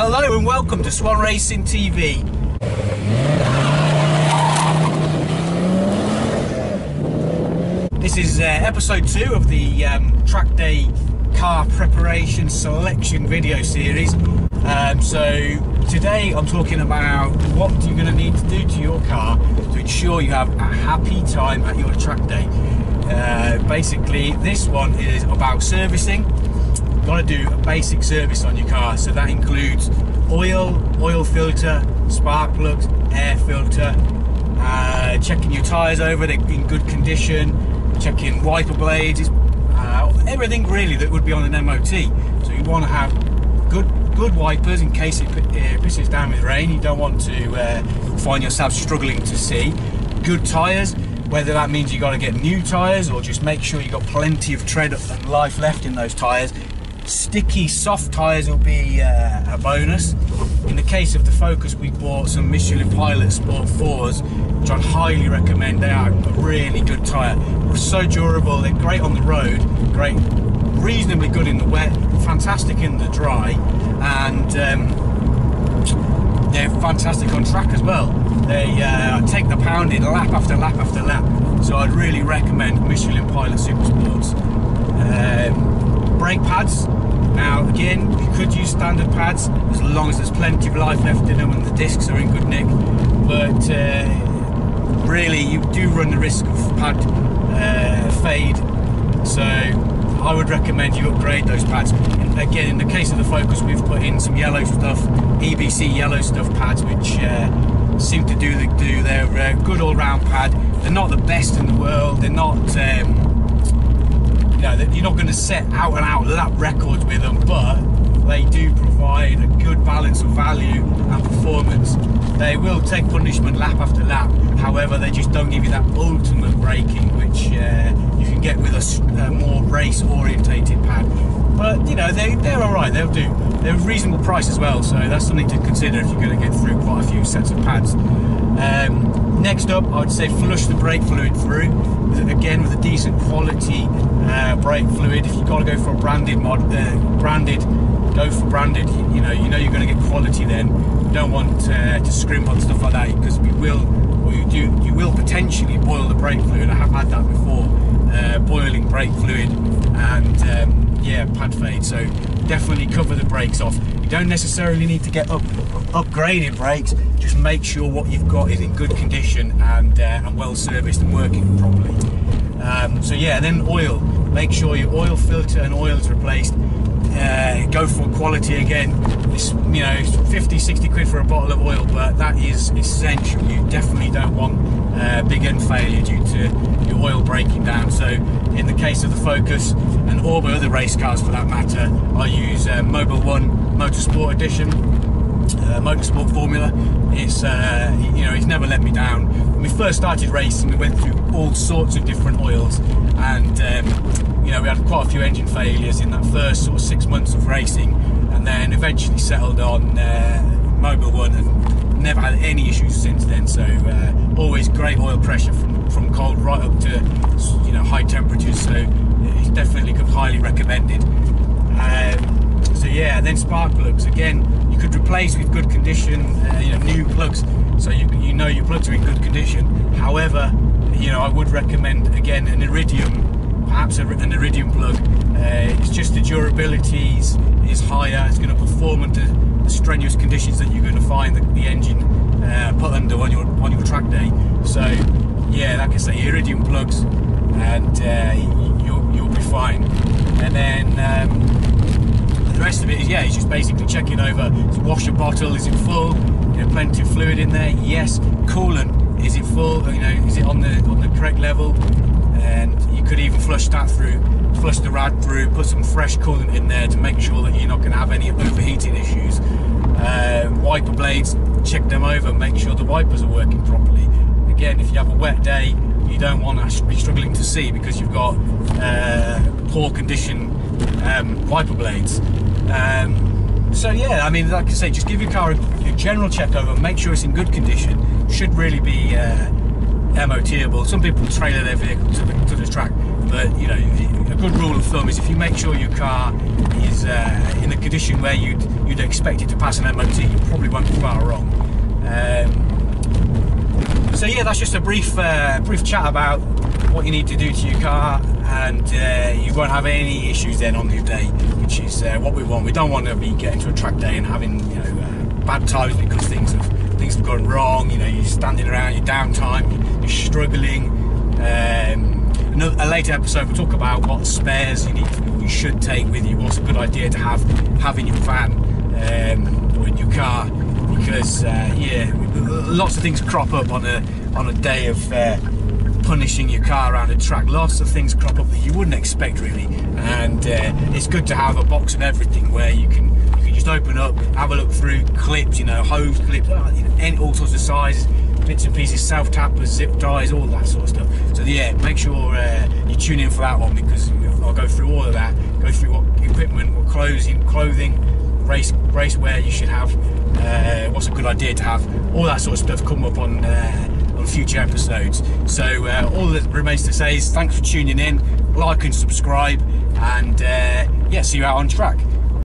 Hello and welcome to Swan Racing TV. This is uh, episode two of the um, track day car preparation selection video series. Um, so today I'm talking about what you're going to need to do to your car to ensure you have a happy time at your track day. Uh, basically, this one is about servicing. Got to do a basic service on your car, so that includes oil, oil filter, spark plugs, air filter, uh, checking your tyres over, they're in good condition, checking wiper blades, uh, everything really that would be on an MOT. So you want to have good good wipers in case it uh, pisses down with rain. You don't want to uh, find yourself struggling to see. Good tyres, whether that means you got to get new tyres or just make sure you've got plenty of tread and life left in those tyres. Sticky soft tyres will be uh, a bonus. In the case of the Focus, we bought some Michelin Pilot Sport 4s, which I'd highly recommend. They are a really good tyre. They're so durable, they're great on the road, great, reasonably good in the wet, fantastic in the dry, and um, they're fantastic on track as well. They uh, take the pounding lap after lap after lap. So I'd really recommend Michelin Pilot Super Sports. Um, brake pads, now, again, you could use standard pads as long as there's plenty of life left in them and the discs are in good nick. But uh, really, you do run the risk of pad uh, fade. So I would recommend you upgrade those pads. And again, in the case of the Focus, we've put in some yellow stuff, EBC yellow stuff pads, which uh, seem to do the do. They're a good all-round pad. They're not the best in the world. They're not. Um, you know, you're not going to set out and out lap records with them, but they do provide a good balance of value and performance. They will take punishment lap after lap, however, they just don't give you that ultimate braking, which uh, you can get with a, a more race orientated pad. But you know, they, they're alright, they'll do. They're a reasonable price as well, so that's something to consider if you're going to get through quite a few sets of pads. Um, next up, I would say flush the brake fluid through. Again, with a decent quality uh, brake fluid. If you've got to go for a branded mod, uh, branded, go for branded. You, you, know, you know you're going to get quality. Then you don't want uh, to scrimp on stuff like that because we will, or you do, you will potentially boil the brake fluid. I have had that before, uh, boiling brake fluid um, yeah, pad fade. So definitely cover the brakes off. You don't necessarily need to get up upgraded brakes. Just make sure what you've got is in good condition and uh, and well serviced and working properly. Um, so yeah, then oil. Make sure your oil filter and oil is replaced. Uh, go for quality again. It's you know 50, 60 quid for a bottle of oil, but that is essential. You definitely don't want uh, big end failure due to your oil breaking down. So in the case of the Focus and all my other race cars for that matter, I use uh, Mobil One Motorsport Edition. Uh, motorsport formula. It's uh, you know, he's never let me down. When we first started racing, we went through all sorts of different oils, and um, you know, we had quite a few engine failures in that first sort of six months of racing, and then eventually settled on uh, Mobil One and never had any issues since then. So uh, always great oil pressure from from cold right up to you know high temperatures. So it's definitely highly recommended. Um, so yeah, then spark plugs again. You could replace with good condition, uh, you know, new plugs, so you you know your plugs are in good condition. However, you know, I would recommend again an iridium, perhaps an iridium plug. Uh, it's just the durability is, is higher. It's going to perform under the strenuous conditions that you're going to find the, the engine uh, put under on your on your track day. So yeah, like I say, iridium plugs, and uh, you'll you'll be fine. And then. Um, the rest of it is yeah, it's just basically checking over. To wash a bottle, is it full? You know, plenty of fluid in there. Yes. Coolant, is it full? You know, is it on the on the correct level? And you could even flush that through, flush the rad through, put some fresh coolant in there to make sure that you're not going to have any overheating issues. Uh, wiper blades, check them over, make sure the wipers are working properly. Again, if you have a wet day, you don't want to be struggling to see because you've got uh, poor condition um, wiper blades. Um, so yeah, I mean, like I say, just give your car a, a, general check over, make sure it's in good condition. Should really be uh, MOTable. Some people trailer their vehicle to the, to the track. but you know, a good rule of thumb is if you make sure your car is uh, in the condition where you'd you'd expect it to pass an MOT, you probably won't be far wrong. Um, so yeah, that's just a brief uh, brief chat about what you need to do to your car, and uh, you won't have any issues then on your day, which is uh, what we want. We don't want to be getting to a track day and having you know uh, bad times because things have things have gone wrong. You know, you're standing around, your downtime, struggling. Um, a later episode we'll talk about what spares you need, you should take with you. What's a good idea to have have in your van um, or in your car because uh, yeah, lots of things crop up on a on a day of uh, punishing your car around a track. Lots of things crop up that you wouldn't expect really, and uh, it's good to have a box of everything where you can you can just open up, have a look through clips, you know, hose clips, all sorts of sizes, bits and pieces, self tappers, zip ties, all that sort of stuff. So yeah, make sure uh, you tune in for that one because I'll go through all of that, go through what equipment, what clothing, clothing race race wear you should have, uh, what's a good idea to have, all that sort of stuff come up on uh, on future episodes. So uh, all that remains to say is thanks for tuning in, like and subscribe, and uh, yeah, see you out on track.